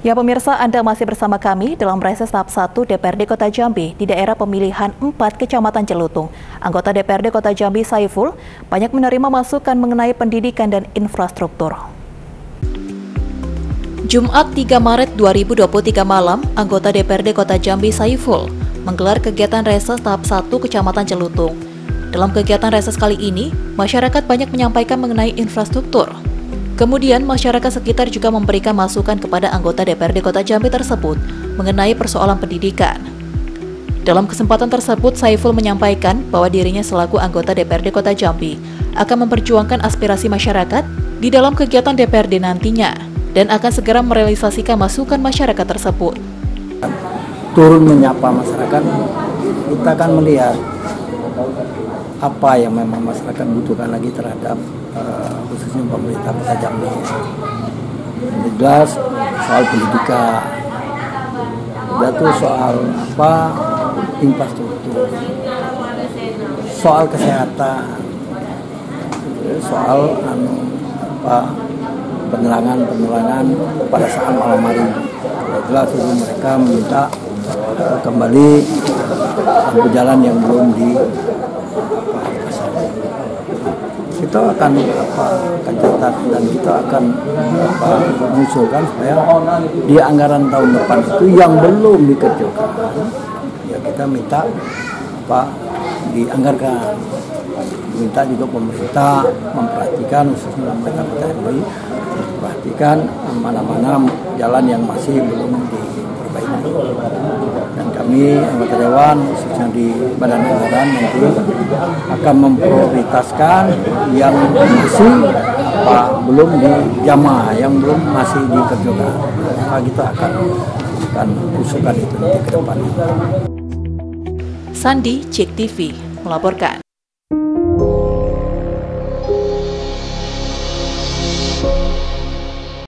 Ya pemirsa, Anda masih bersama kami dalam reses tahap 1 DPRD Kota Jambi di daerah pemilihan 4 Kecamatan Celutung. Anggota DPRD Kota Jambi Saiful banyak menerima masukan mengenai pendidikan dan infrastruktur. Jumat 3 Maret 2023 malam, anggota DPRD Kota Jambi Saiful menggelar kegiatan reses tahap 1 Kecamatan Celutung. Dalam kegiatan reses kali ini, masyarakat banyak menyampaikan mengenai infrastruktur, Kemudian, masyarakat sekitar juga memberikan masukan kepada anggota DPRD Kota Jambi tersebut mengenai persoalan pendidikan. Dalam kesempatan tersebut, Saiful menyampaikan bahwa dirinya selaku anggota DPRD Kota Jambi akan memperjuangkan aspirasi masyarakat di dalam kegiatan DPRD nantinya dan akan segera merealisasikan masukan masyarakat tersebut. Turun menyapa masyarakat, kita akan melihat apa yang memang masyarakat butuhkan lagi terhadap uh, khususnya pemerintah Kota Jambi. Jelas soal pendidikan, itu soal apa infrastruktur, soal kesehatan, soal anu apa penerangan penerangan pada saat malam hari. Jelas itu mereka minta kembali lampu jalan yang belum di kita akan apa akan catat dan kita akan apa mengusulkan supaya di anggaran tahun depan itu yang belum dikerjakan ya kita minta apa dianggarkan. Minta juga pemerintah memperhatikan khususnya kota RI memperhatikan mana-mana jalan yang masih belum diperbaiki kami anggota dewan khususnya di badan anggaran nanti akan memprioritaskan yang masih apa belum dijamah yang belum masih dikerjakan. Maka kita akan akan usulkan itu nanti ke depan. Sandi Cek TV melaporkan